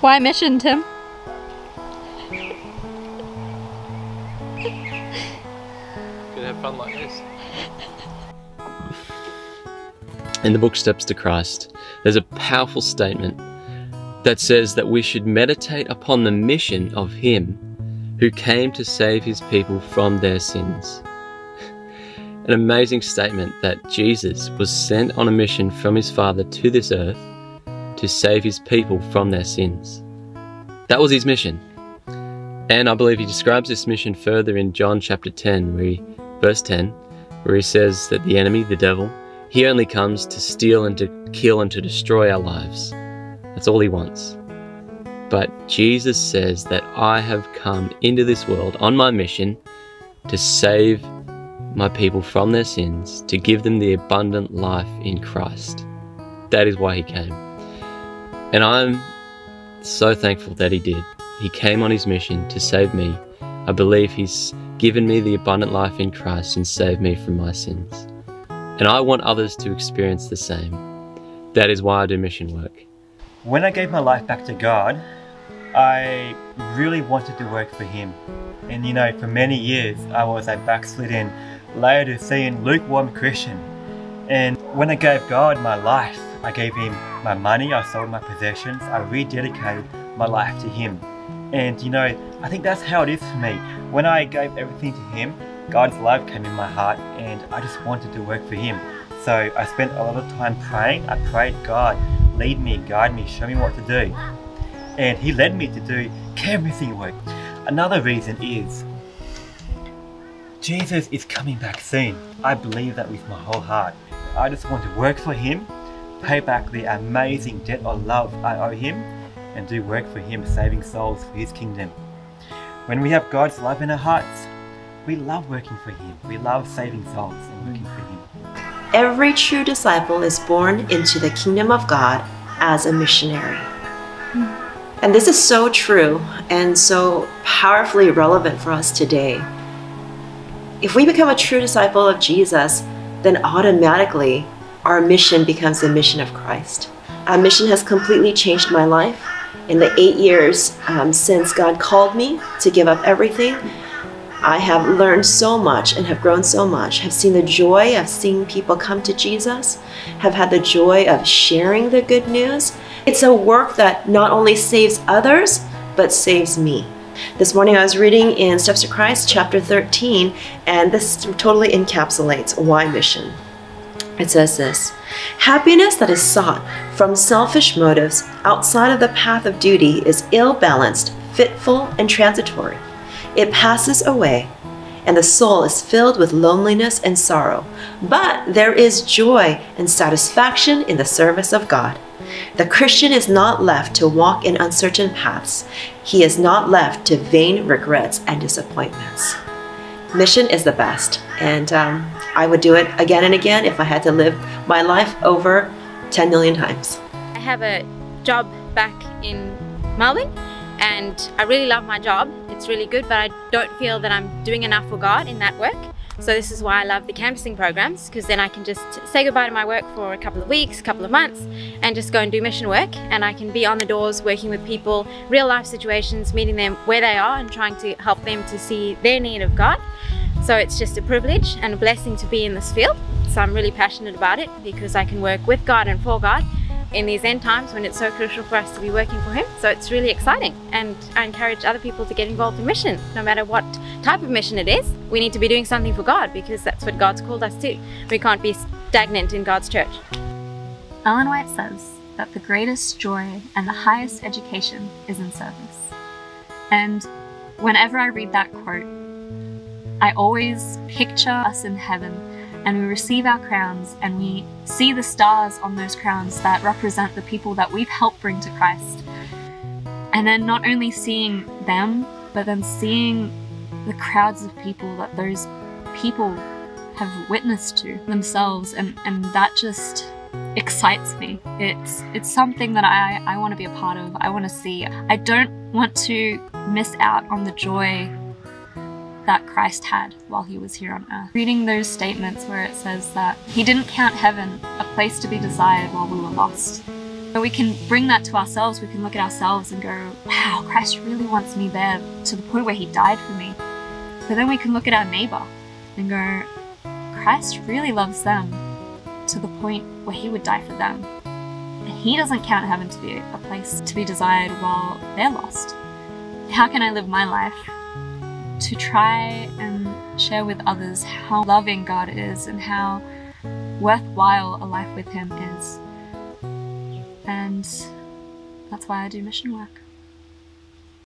Why mission, Tim? Could have fun like this. In the book Steps to Christ, there's a powerful statement that says that we should meditate upon the mission of Him who came to save His people from their sins. An amazing statement that Jesus was sent on a mission from His Father to this earth to save His people from their sins. That was His mission. And I believe He describes this mission further in John chapter 10, where he, verse 10, where He says that the enemy, the devil, he only comes to steal and to kill and to destroy our lives. That's all he wants. But Jesus says that I have come into this world on my mission to save my people from their sins, to give them the abundant life in Christ. That is why he came. And I'm so thankful that he did. He came on his mission to save me. I believe he's given me the abundant life in Christ and saved me from my sins. And I want others to experience the same. That is why I do mission work. When I gave my life back to God, I really wanted to work for Him. And you know, for many years, I was a backslidden, Laodicean, lukewarm Christian. And when I gave God my life, I gave Him my money, I sold my possessions, I rededicated my life to Him. And you know, I think that's how it is for me. When I gave everything to Him, God's love came in my heart and I just wanted to work for Him. So I spent a lot of time praying. I prayed, God, lead me, guide me, show me what to do. And He led me to do canvassing work. Another reason is Jesus is coming back soon. I believe that with my whole heart. I just want to work for Him, pay back the amazing debt of love I owe Him, and do work for Him, saving souls for His kingdom. When we have God's love in our hearts, we love working for Him. We love saving souls and working for Him. Every true disciple is born into the kingdom of God as a missionary. And this is so true and so powerfully relevant for us today. If we become a true disciple of Jesus, then automatically our mission becomes the mission of Christ. Our mission has completely changed my life. In the eight years um, since God called me to give up everything, I have learned so much and have grown so much, have seen the joy of seeing people come to Jesus, have had the joy of sharing the good news. It's a work that not only saves others, but saves me. This morning I was reading in Steps to Christ, chapter 13, and this totally encapsulates why mission. It says this Happiness that is sought from selfish motives outside of the path of duty is ill balanced, fitful, and transitory. It passes away, and the soul is filled with loneliness and sorrow. But there is joy and satisfaction in the service of God. The Christian is not left to walk in uncertain paths. He is not left to vain regrets and disappointments. Mission is the best, and um, I would do it again and again if I had to live my life over 10 million times. I have a job back in Melbourne and I really love my job. It's really good, but I don't feel that I'm doing enough for God in that work. So this is why I love the canvassing programs because then I can just say goodbye to my work for a couple of weeks, a couple of months and just go and do mission work and I can be on the doors working with people, real life situations, meeting them where they are and trying to help them to see their need of God. So it's just a privilege and a blessing to be in this field. So I'm really passionate about it because I can work with God and for God in these end times when it's so crucial for us to be working for Him. So it's really exciting, and I encourage other people to get involved in mission, no matter what type of mission it is. We need to be doing something for God because that's what God's called us to. We can't be stagnant in God's church. Ellen White says that the greatest joy and the highest education is in service. And whenever I read that quote, I always picture us in heaven and we receive our crowns and we see the stars on those crowns that represent the people that we've helped bring to Christ. And then not only seeing them, but then seeing the crowds of people that those people have witnessed to themselves and, and that just excites me. It's it's something that I, I want to be a part of. I want to see. I don't want to miss out on the joy that Christ had while he was here on earth. Reading those statements where it says that he didn't count heaven a place to be desired while we were lost. But we can bring that to ourselves. We can look at ourselves and go, wow, Christ really wants me there to the point where he died for me. But then we can look at our neighbor and go, Christ really loves them to the point where he would die for them. And he doesn't count heaven to be a place to be desired while they're lost. How can I live my life to try and share with others how loving God is and how worthwhile a life with Him is? And that's why I do mission work.